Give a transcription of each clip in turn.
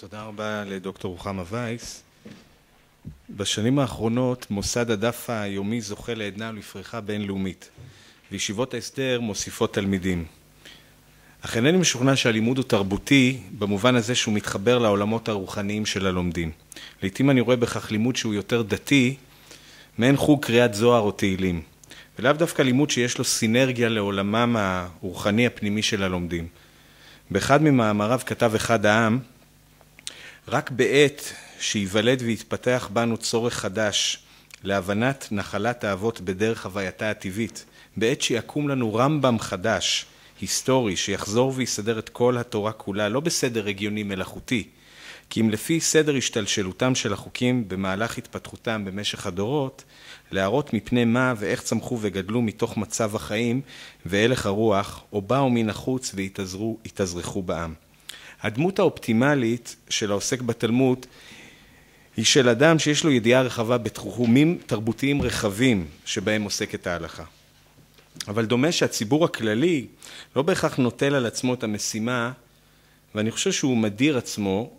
תודה רבה לדוקטור רוחמה וייס. בשנים האחרונות מוסד הדף היומי זוכה לעדנה ולפריחה בינלאומית, וישיבות ההסדר מוסיפות תלמידים. אך אינני משוכנע שהלימוד הוא תרבותי במובן הזה שהוא מתחבר לעולמות הרוחניים של הלומדים. לעתים אני רואה בכך לימוד שהוא יותר דתי, מעין חוג קריאת זוהר או תהילים, ולאו דווקא לימוד שיש לו סינרגיה לעולמם הרוחני הפנימי של הלומדים. באחד ממאמריו כתב אחד העם, רק בעת שייוולד ויתפתח בנו צורך חדש להבנת נחלת האבות בדרך הווייתה הטבעית, בעת שיקום לנו רמב"ם חדש, היסטורי, שיחזור ויסדר את כל התורה כולה, לא בסדר הגיוני מלאכותי, כי אם לפי סדר השתלשלותם של החוקים במהלך התפתחותם במשך הדורות, להראות מפני מה ואיך צמחו וגדלו מתוך מצב החיים והלך הרוח, או באו מן החוץ והתאזרחו בעם. הדמות האופטימלית של העוסק בתלמוד היא של אדם שיש לו ידיעה רחבה בתחומים תרבותיים רחבים שבהם עוסקת ההלכה. אבל דומה שהציבור הכללי לא בהכרח נוטל על עצמו את המשימה, ואני חושב שהוא מדיר עצמו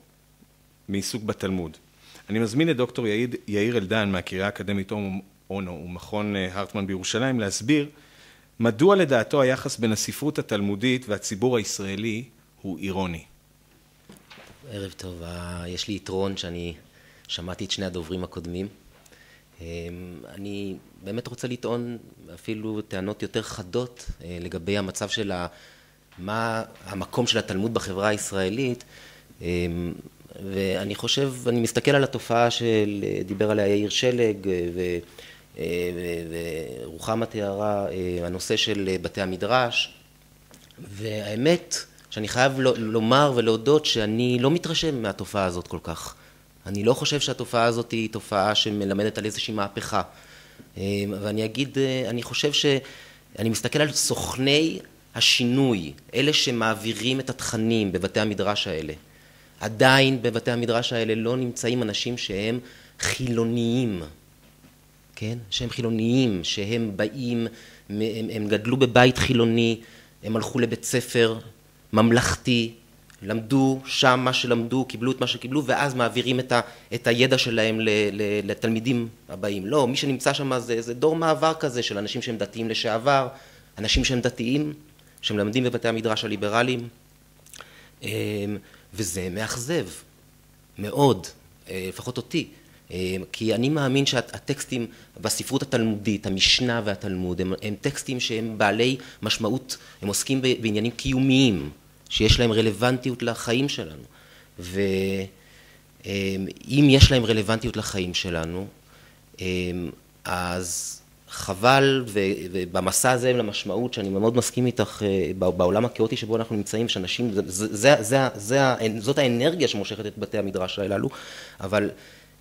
מעיסוק בתלמוד. אני מזמין את דוקטור יאיר אלדן מהקריאה האקדמית אונו ומכון הרטמן בירושלים להסביר מדוע לדעתו היחס בין הספרות התלמודית והציבור הישראלי הוא אירוני. ערב טוב, יש לי יתרון שאני שמעתי את שני הדוברים הקודמים. אני באמת רוצה לטעון אפילו טענות יותר חדות לגבי המצב של מה המקום של התלמוד בחברה הישראלית. ואני חושב, אני מסתכל על התופעה של דיבר עליה יאיר שלג ורוחמה תיארה הנושא של בתי המדרש. והאמת שאני חייב לומר ולהודות שאני לא מתרשם מהתופעה הזאת כל כך. אני לא חושב שהתופעה הזאת היא תופעה שמלמדת על איזושהי מהפכה. ואני אגיד, אני חושב שאני מסתכל על סוכני השינוי, אלה שמעבירים את התכנים בבתי המדרש האלה. עדיין בבתי המדרש האלה לא נמצאים אנשים שהם חילוניים, כן? שהם חילוניים, שהם באים, הם, הם גדלו בבית חילוני, הם הלכו לבית ספר ממלכתי, למדו שם מה שלמדו, קיבלו את מה שקיבלו ואז מעבירים את, ה, את הידע שלהם ל, ל, לתלמידים הבאים. לא, מי שנמצא שם זה, זה דור מעבר כזה של אנשים שהם דתיים לשעבר, אנשים שהם דתיים, שמלמדים בבתי המדרש הליברליים וזה מאכזב מאוד, לפחות אותי, כי אני מאמין שהטקסטים בספרות התלמודית, המשנה והתלמוד, הם, הם טקסטים שהם בעלי משמעות, הם עוסקים בעניינים קיומיים, שיש להם רלוונטיות לחיים שלנו. ואם יש להם רלוונטיות לחיים שלנו, אז חבל, ובמסע הזה למשמעות שאני מאוד מסכים איתך בעולם הכאוטי שבו אנחנו נמצאים, שאנשים, זאת האנרגיה שמושכת את בתי המדרש הללו, אבל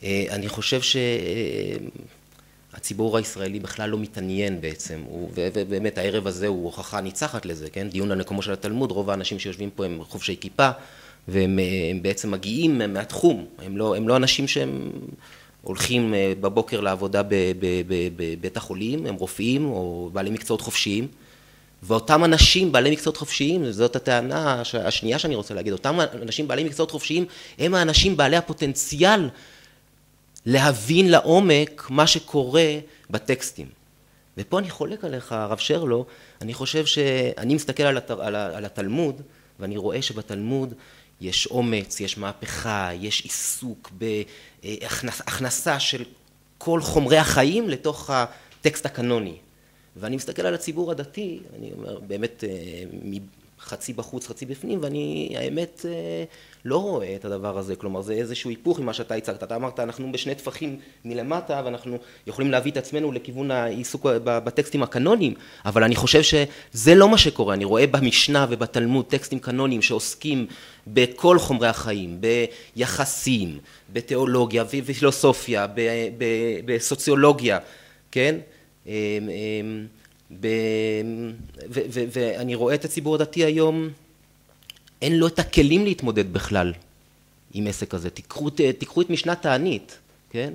אני חושב שהציבור הישראלי בכלל לא מתעניין בעצם, ובאמת הערב הזה הוא הוכחה ניצחת לזה, כן? דיון על מקומו של התלמוד, רוב האנשים שיושבים פה הם חובשי כיפה, והם בעצם מגיעים מהתחום, הם לא, הם לא אנשים שהם הולכים בבוקר לעבודה בבית החולים, הם רופאים או בעלי מקצועות חופשיים, ואותם אנשים בעלי מקצועות חופשיים, זאת הטענה השנייה שאני רוצה להגיד, אותם אנשים בעלי מקצועות חופשיים הם האנשים בעלי הפוטנציאל להבין לעומק מה שקורה בטקסטים. ופה אני חולק עליך, הרב שרלו, אני חושב שאני מסתכל על התלמוד ואני רואה שבתלמוד יש אומץ, יש מהפכה, יש עיסוק בהכנסה של כל חומרי החיים לתוך הטקסט הקנוני. ואני מסתכל על הציבור הדתי, אני אומר באמת חצי בחוץ חצי בפנים ואני האמת לא רואה את הדבר הזה, כלומר זה איזשהו היפוך ממה שאתה הצגת, אתה אמרת אנחנו בשני טפחים מלמטה ואנחנו יכולים להביא את עצמנו לכיוון העיסוק בטקסטים הקנוניים, אבל אני חושב שזה לא מה שקורה, אני רואה במשנה ובתלמוד טקסטים קנוניים שעוסקים בכל חומרי החיים, ביחסים, בתיאולוגיה ופילוסופיה, בסוציולוגיה, כן? ואני רואה את הציבור הדתי היום, אין לו את הכלים להתמודד בכלל עם עסק כזה, תיקחו את משנת תענית, כן?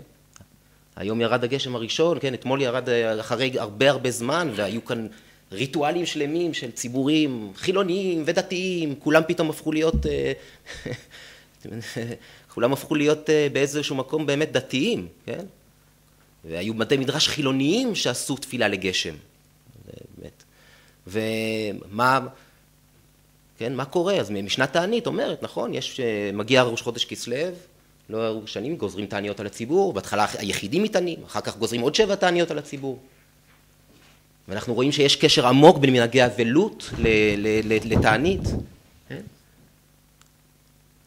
היום ירד הגשם הראשון, כן? אתמול ירד אחרי הרבה הרבה זמן והיו כאן ריטואלים שלמים של ציבורים חילוניים ודתיים, כולם פתאום הפכו להיות כולם הפכו להיות אה, באיזשהו מקום באמת דתיים, כן? והיו בתי מדרש חילוניים שעשו תפילה לגשם. ומה, כן, מה קורה? אז משנה תענית אומרת, נכון, יש, אה, מגיע ראש חודש כסלו, לא שנים גוזרים תעניות על הציבור, בהתחלה היחידים מתענים, אחר כך גוזרים עוד שבע תעניות על הציבור. ואנחנו רואים שיש קשר עמוק בין מנהגי אבלות לתענית. כן?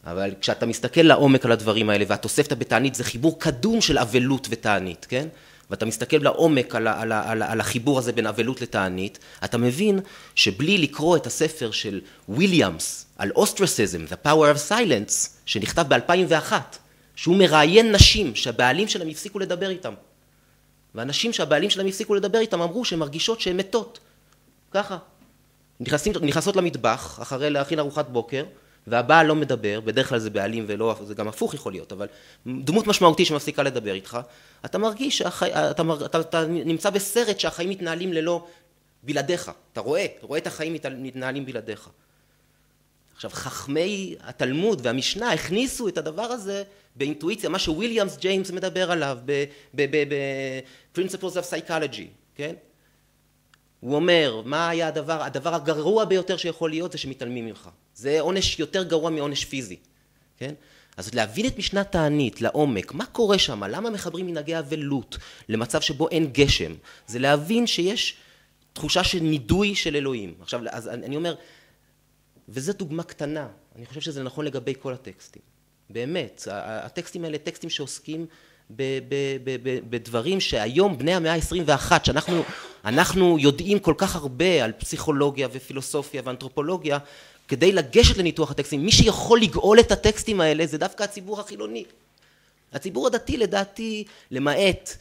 אבל כשאתה מסתכל לעומק על הדברים האלה והתוספתא בתענית זה חיבור קדום של אבלות ותענית, כן? ואתה מסתכל לעומק על, על, על, על החיבור הזה בין אבלות לתענית, אתה מבין שבלי לקרוא את הספר של וויליאמס על אוסטרסיזם, The Power of Silence, שנכתב ב-2001, שהוא מראיין נשים שהבעלים שלהם הפסיקו לדבר איתם. ואנשים שהבעלים שלהם הפסיקו לדבר איתם אמרו שהן מרגישות שהן מתות. ככה. נכנסים, נכנסות למטבח אחרי להכין ארוחת בוקר והבעל לא מדבר, בדרך כלל זה בעלים ולא, זה גם הפוך יכול להיות, אבל דמות משמעותית שמפסיקה לדבר איתך, אתה מרגיש שהחי... אתה, אתה, אתה נמצא בסרט שהחיים מתנהלים ללא בלעדיך, אתה רואה, אתה רואה את החיים מתנהלים בלעדיך. עכשיו חכמי התלמוד והמשנה הכניסו את הדבר הזה באינטואיציה, מה שוויליאמס ג'יימס מדבר עליו ב-Principles of Psychology, כן? הוא אומר, מה היה הדבר, הדבר הגרוע ביותר שיכול להיות זה שמתעלמים ממך. זה עונש יותר גרוע מעונש פיזי, כן? אז להבין את משנת תענית לעומק, מה קורה שם, למה מחברים מנהגי אבלות למצב שבו אין גשם, זה להבין שיש תחושה של נידוי של אלוהים. עכשיו, אז אני אומר, וזו דוגמה קטנה, אני חושב שזה נכון לגבי כל הטקסטים. באמת, הטקסטים האלה טקסטים שעוסקים בדברים שהיום בני המאה ה-21, שאנחנו יודעים כל כך הרבה על פסיכולוגיה ופילוסופיה ואנתרופולוגיה, כדי לגשת לניתוח הטקסטים, מי שיכול לגאול את הטקסטים האלה זה דווקא הציבור החילוני. הציבור הדתי לדעתי, למעט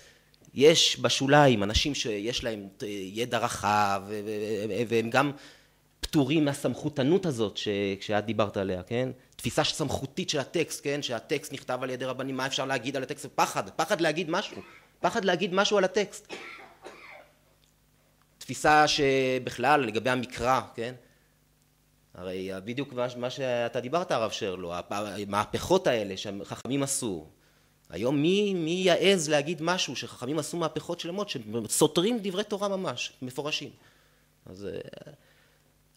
יש בשוליים אנשים שיש להם ידע רחב והם גם פטורים מהסמכותנות הזאת שאת דיברת עליה, כן? תפיסה סמכותית של הטקסט, כן? שהטקסט נכתב על ידי רבנים, מה אפשר להגיד על הטקסט? פחד, פחד להגיד משהו, פחד להגיד משהו על הטקסט. תפיסה שבכלל לגבי המקרא, כן? הרי בדיוק מה שאתה דיברת הרב שרלו, המהפכות האלה שחכמים עשו, היום מי, מי יעז להגיד משהו שחכמים עשו מהפכות שלמות שסותרים דברי תורה ממש, מפורשים. אז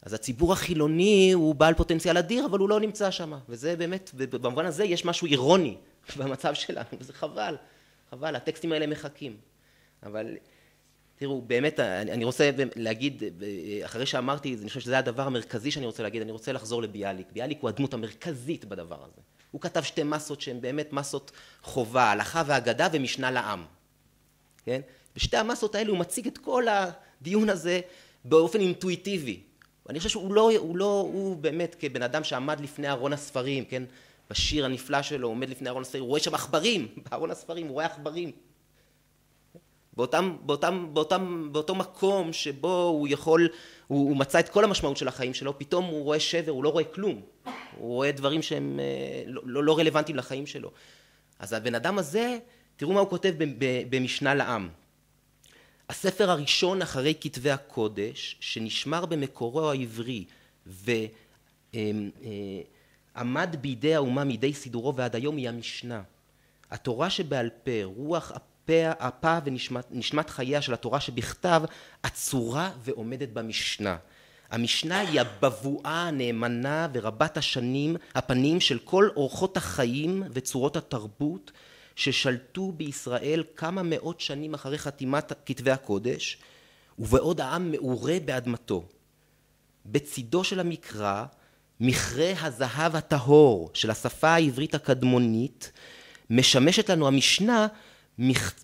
אז הציבור החילוני הוא בעל פוטנציאל אדיר, אבל הוא לא נמצא שם. וזה באמת, במובן הזה יש משהו אירוני במצב שלנו, וזה חבל. חבל, הטקסטים האלה מחכים. אבל תראו, באמת, אני רוצה להגיד, אחרי שאמרתי, אני חושב שזה הדבר המרכזי שאני רוצה להגיד, אני רוצה לחזור לביאליק. ביאליק הוא הדמות המרכזית בדבר הזה. הוא כתב שתי מסות שהן באמת מסות חובה, הלכה והגדה ומשנה לעם. כן? בשתי המסות האלה הוא מציג את כל הדיון הזה באופן אינטואיטיבי. ואני חושב שהוא לא, הוא לא, הוא באמת כבן אדם שעמד לפני ארון הספרים, כן, בשיר הנפלא שלו, עומד לפני ארון הספרים, הוא רואה שם עכברים, בארון הספרים, הוא רואה עכברים. באותם, באותם, באותם, באותו מקום שבו הוא יכול, הוא, הוא מצא את כל המשמעות של החיים שלו, פתאום הוא רואה שבר, הוא לא רואה כלום, הוא רואה דברים שהם אה, לא, לא, לא רלוונטיים לחיים שלו. אז הבן אדם הזה, תראו מה הוא כותב במשנה לעם. הספר הראשון אחרי כתבי הקודש שנשמר במקורו העברי ועמד בידי האומה מידי סידורו ועד היום היא המשנה. התורה שבעל פה, רוח הפה, ונשמת חייה של התורה שבכתב עצורה ועומדת במשנה. המשנה היא הבבואה הנאמנה ורבת השנים, הפנים של כל אורחות החיים וצורות התרבות ששלטו בישראל כמה מאות שנים אחרי חתימת כתבי הקודש ובעוד העם מעורה באדמתו. בצידו של המקרא מכרה הזהב הטהור של השפה העברית הקדמונית משמשת לנו המשנה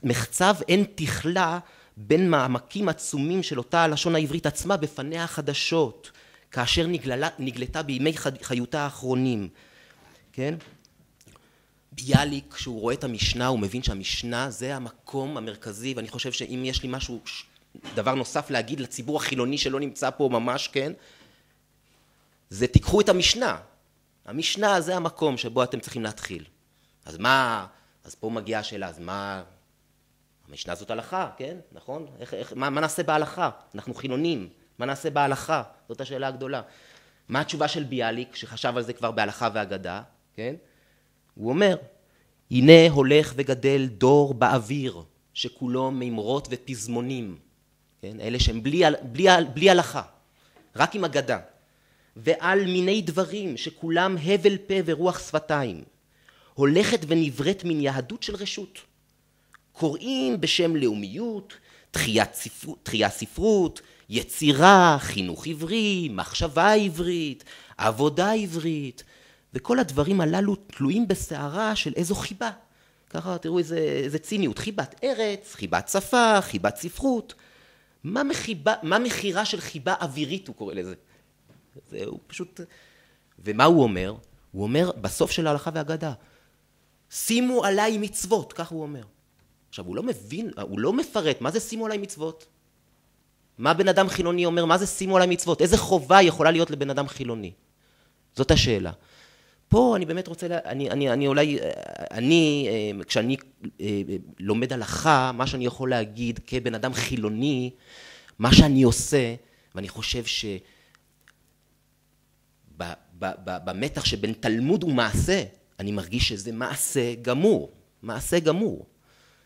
מחצב אין תכלה בין מעמקים עצומים של אותה הלשון העברית עצמה בפניה החדשות כאשר נגללה, נגלתה בימי חיותה האחרונים כן ביאליק, כשהוא רואה את המשנה, הוא מבין שהמשנה זה המקום המרכזי, ואני חושב שאם יש לי משהו, דבר נוסף להגיד לציבור החילוני שלא נמצא פה ממש, כן, זה תיקחו את המשנה. המשנה זה המקום שבו אתם צריכים להתחיל. אז מה, אז פה מגיעה השאלה, אז מה, המשנה זאת הלכה, כן, נכון? איך, איך, מה, מה נעשה בהלכה? אנחנו חילונים, מה נעשה בהלכה? זאת השאלה הגדולה. מה התשובה של ביאליק, שחשב על זה כבר בהלכה והגדה, כן? הוא אומר, הנה הולך וגדל דור באוויר, שכולו מימרות ופזמונים, כן? אלה שהם בלי, בלי, בלי הלכה, רק עם אגדה, ועל מיני דברים שכולם הבל פה ורוח שפתיים, הולכת ונבראת מן יהדות של רשות. קוראים בשם לאומיות, תחיית ספרות, תחייה ספרות, יצירה, חינוך עברי, מחשבה עברית, עבודה עברית, וכל הדברים הללו תלויים בסערה של איזו חיבה. ככה תראו איזה, איזה ציניות, חיבת ארץ, חיבת שפה, חיבת ספרות. מה, מחיבה, מה מחירה של חיבה אווירית הוא קורא לזה? זהו פשוט... ומה הוא אומר? הוא אומר בסוף של ההלכה והאגדה, שימו עליי מצוות, כך הוא אומר. עכשיו הוא לא מבין, הוא לא מפרט מה זה שימו עליי מצוות. מה בן אדם חילוני אומר, מה זה שימו עליי מצוות? איזה חובה יכולה להיות לבן אדם חילוני? זאת השאלה. פה אני באמת רוצה, לה, אני, אני, אני אולי, אני, אה, כשאני אה, לומד הלכה, מה שאני יכול להגיד כבן אדם חילוני, מה שאני עושה, ואני חושב שבמתח שבין תלמוד ומעשה, אני מרגיש שזה מעשה גמור, מעשה גמור.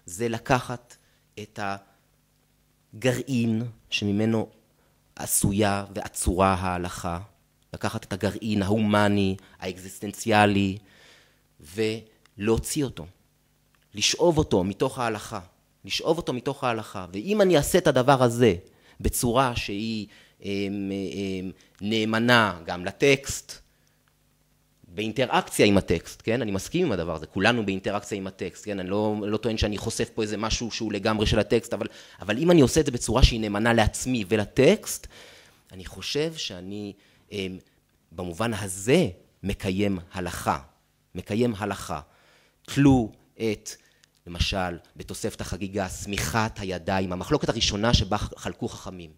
זה לקחת את הגרעין שממנו עשויה ועצורה ההלכה, לקחת את הגרעין ההומני, האקזיסטנציאלי, ולהוציא אותו, לשאוב אותו מתוך ההלכה, לשאוב אותו מתוך ההלכה, ואם אני אעשה את הדבר הזה בצורה שהיא אמ, אמ, נאמנה גם לטקסט, באינטראקציה עם הטקסט, כן? אני מסכים עם הדבר הזה, כולנו באינטראקציה עם הטקסט, כן? אני לא, לא טוען שאני חושף פה איזה משהו שהוא לגמרי של הטקסט, אבל, אבל אם אני עושה את זה בצורה שהיא נאמנה לעצמי ולטקסט, אני חושב שאני במובן הזה מקיים הלכה, מקיים הלכה. תלו את, למשל, בתוספת החגיגה, שמיכת הידיים, המחלוקת הראשונה שבה חלקו חכמים,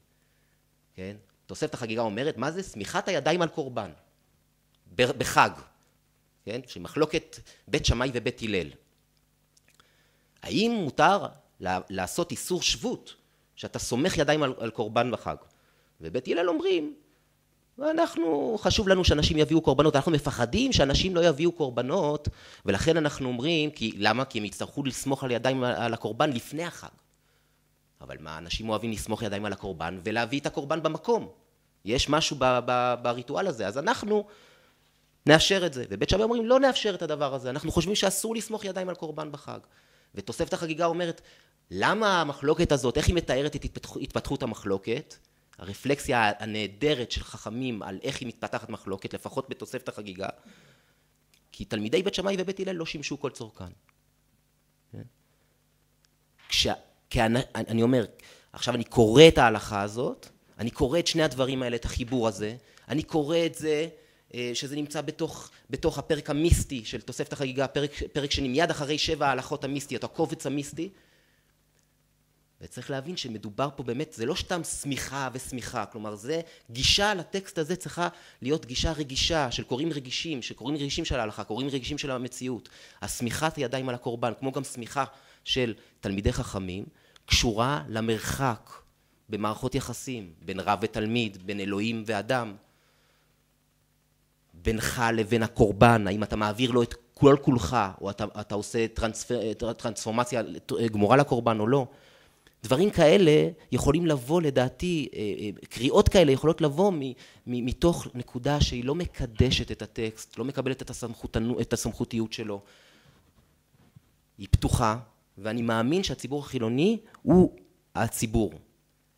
כן? תוספת החגיגה אומרת, מה זה שמיכת הידיים על קורבן, בחג, כן? שמחלוקת בית שמאי ובית הלל. האם מותר לעשות איסור שבות, שאתה סומך ידיים על, על קורבן בחג? ובית הלל אומרים, ואנחנו, חשוב לנו שאנשים יביאו קורבנות, אנחנו מפחדים שאנשים לא יביאו קורבנות, ולכן אנחנו אומרים, כי, למה? כי הם יצטרכו לסמוך על ידיים על הקורבן לפני החג. אבל מה, אנשים אוהבים לסמוך ידיים על הקורבן ולהביא את הקורבן במקום. יש משהו בריטואל הזה, אז אנחנו נאפשר את זה. ובית שמאי אומרים, לא נאפשר את הדבר הזה, אנחנו חושבים שאסור לסמוך ידיים על קורבן בחג. ותוספת החגיגה אומרת, למה המחלוקת הזאת, איך היא מתארת את התפתחות המחלוקת? הרפלקסיה הנהדרת של חכמים על איך היא מתפתחת מחלוקת, לפחות בתוספת החגיגה, כי תלמידי בית שמאי ובית הלל לא שימשו כל צורכן. כן? כש... כאנ... אני אומר, עכשיו אני קורא את ההלכה הזאת, אני קורא את שני הדברים האלה, את החיבור הזה, אני קורא את זה, שזה נמצא בתוך, בתוך הפרק המיסטי של תוספת החגיגה, פרק, פרק שני מיד אחרי שבע ההלכות המיסטיות, הקובץ המיסטי, וצריך להבין שמדובר פה באמת, זה לא סתם שמיכה ושמיכה, כלומר זה גישה לטקסט הזה צריכה להיות גישה רגישה של קוראים רגישים, של קוראים רגישים של ההלכה, קוראים רגישים של המציאות. השמיכת הידיים על הקורבן, כמו גם שמיכה של תלמידי חכמים, קשורה למרחק במערכות יחסים, בין רב ותלמיד, בין אלוהים ואדם, בינך לבין הקורבן, האם אתה מעביר לו את כל כולך, או אתה, אתה עושה טרנספר, טרנספורמציה גמורה לקורבן או לא. דברים כאלה יכולים לבוא לדעתי, אה, אה, קריאות כאלה יכולות לבוא מתוך נקודה שהיא לא מקדשת את הטקסט, לא מקבלת את, הסמכות, את הסמכותיות שלו. היא פתוחה, ואני מאמין שהציבור החילוני הוא הציבור.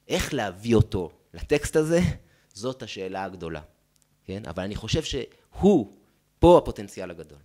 איך להביא אותו לטקסט הזה, זאת השאלה הגדולה, כן? אבל אני חושב שהוא, פה הפוטנציאל הגדול.